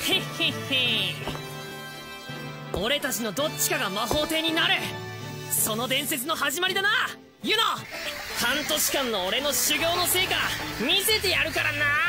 へ俺たちのどっちかが魔法帝になるその伝説の始まりだな。ユノ。半年間の俺の修行の成果見せてやるからな。